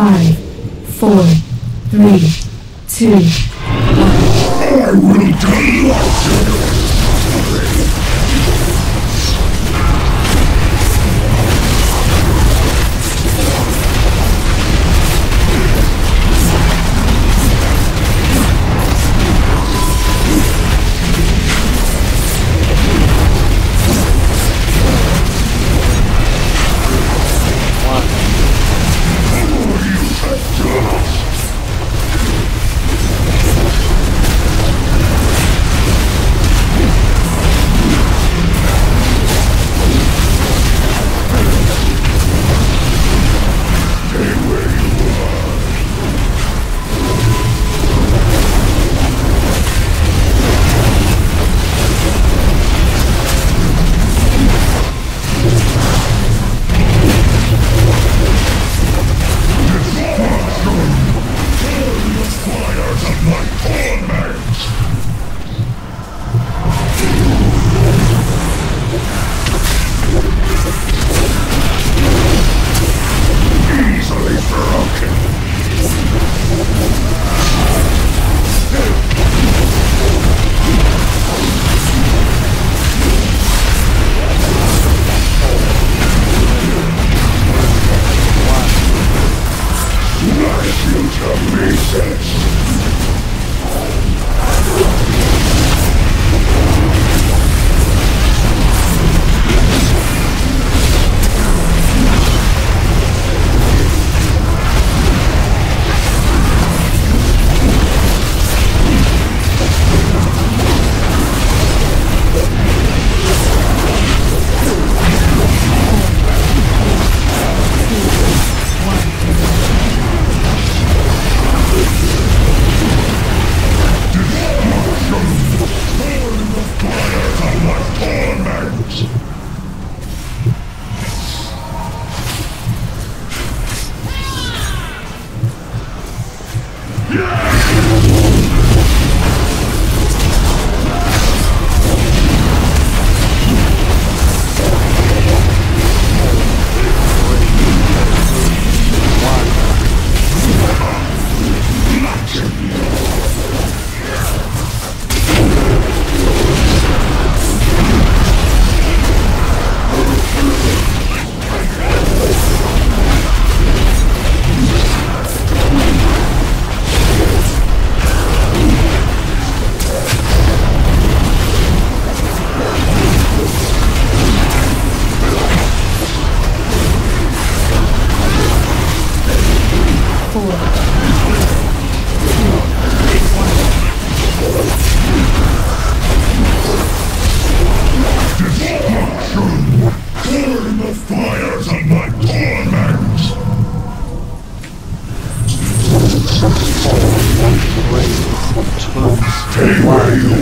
Five, four, three, two, I will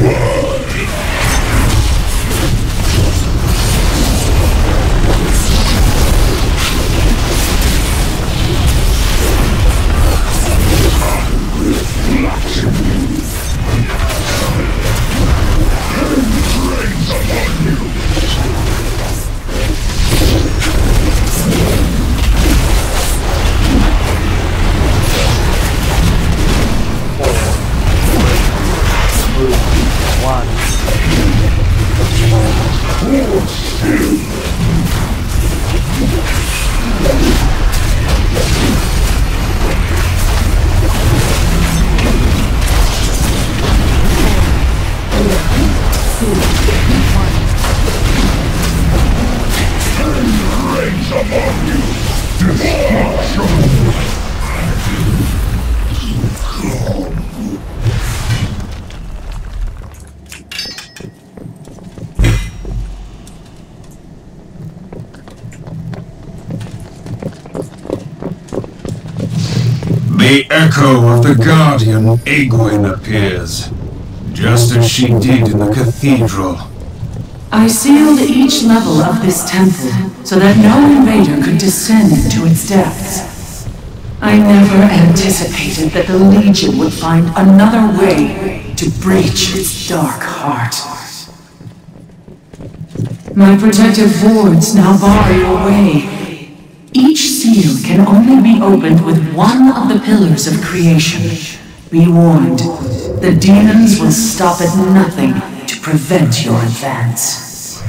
Wow. Still. Guardian, Aegwynn, appears, just as she did in the cathedral. I sealed each level of this temple so that no invader could descend to its depths. I never anticipated that the Legion would find another way to breach its dark heart. My protective wards now bar your way. Each seal can only be opened with one of the pillars of creation. Be warned, the demons will stop at nothing to prevent your advance.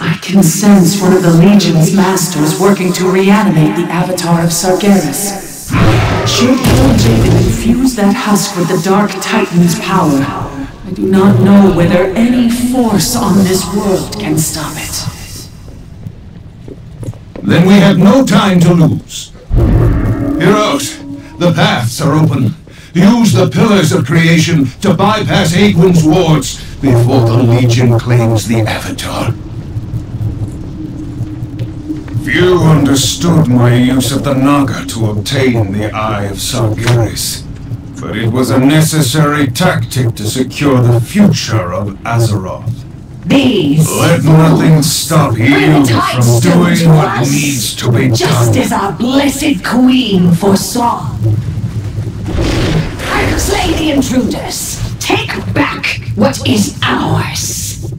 I can sense one of the Legion's masters working to reanimate the avatar of Sargeras. Should can infuse that husk with the Dark Titan's power, I do not know whether any force on this world can stop it. Then we have no time to lose. Heroes, the paths are open. Use the pillars of creation to bypass Aegwynn's wards before the Legion claims the Avatar. Few understood my use of the Naga to obtain the Eye of Sargeras, but it was a necessary tactic to secure the future of Azeroth. These Let nothing stop you from doing what us, needs to be just done. Just as our blessed queen foresaw. I Slay the intruders. Take back what is ours.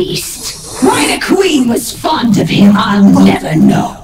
Beast. Why the Queen was fond of him, I'll never know.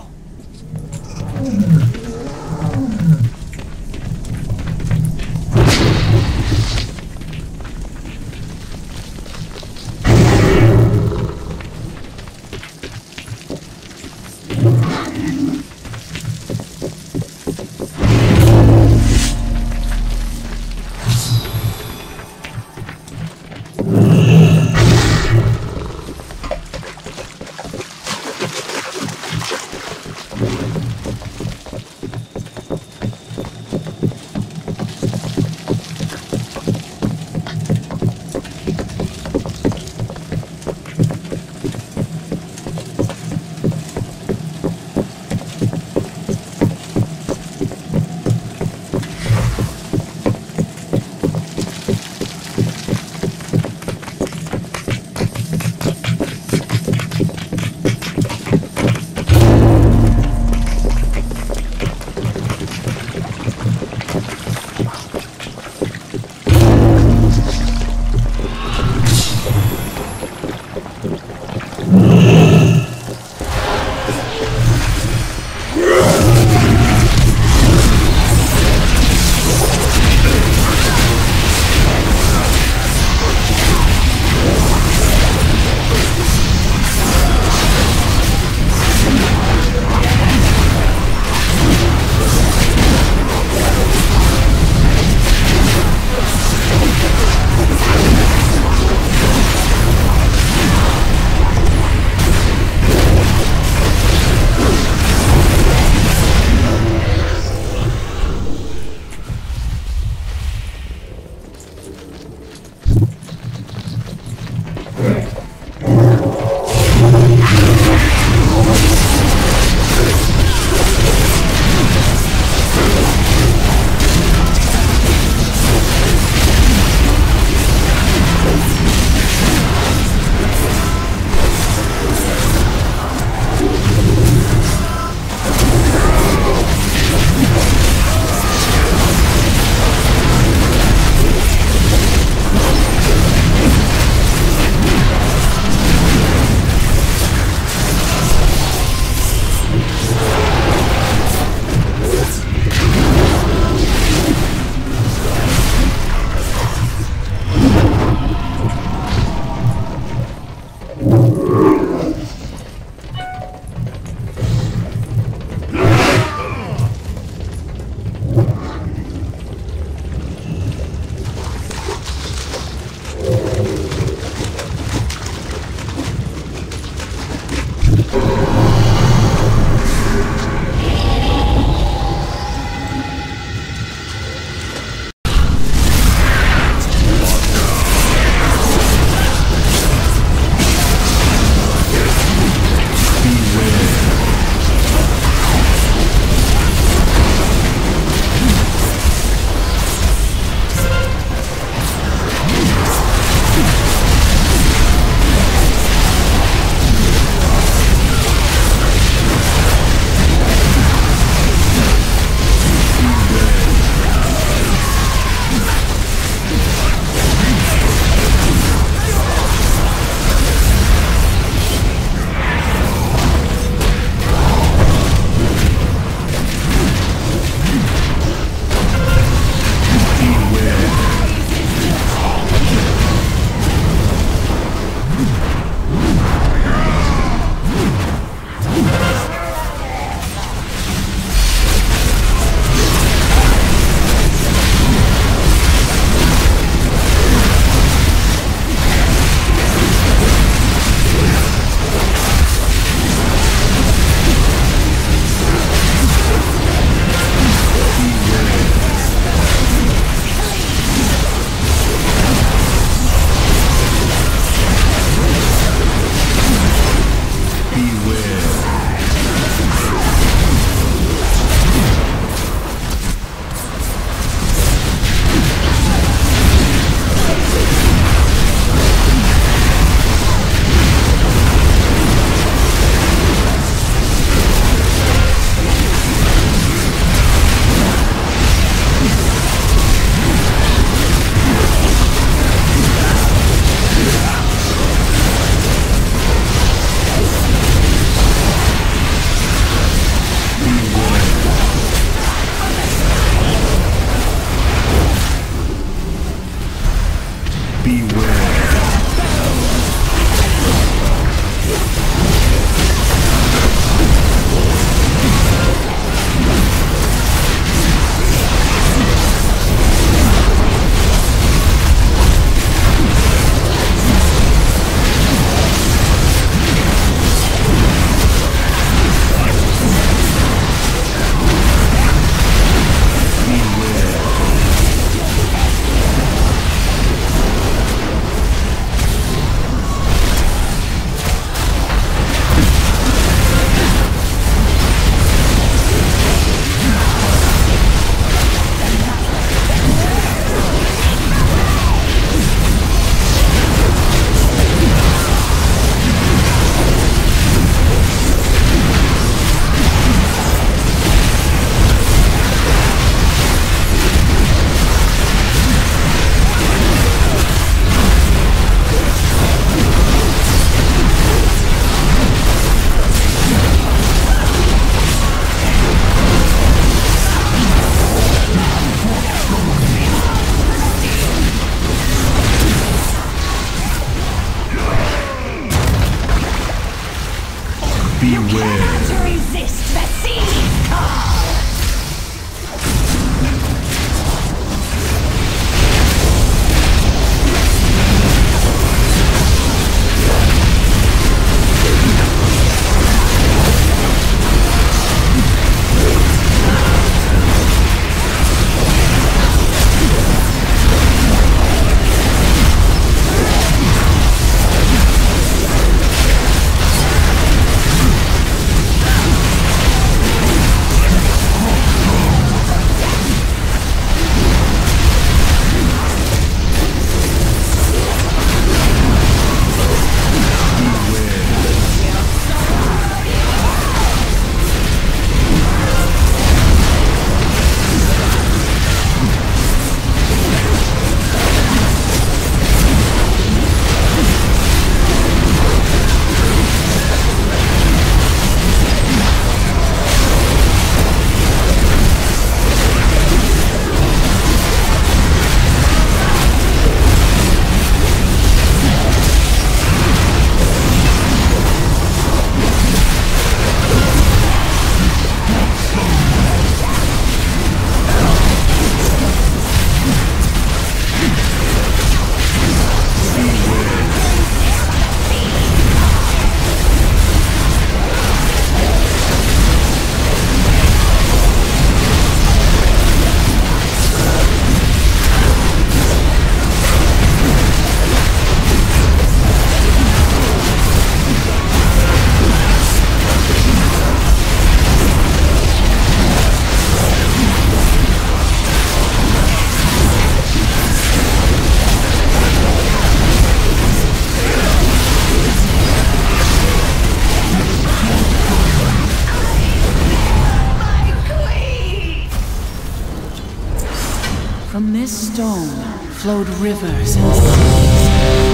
Flowed rivers and seas,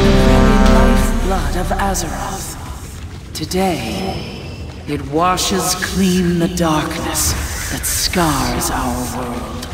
the very lifeblood of Azeroth. Today, it washes clean the darkness that scars our world.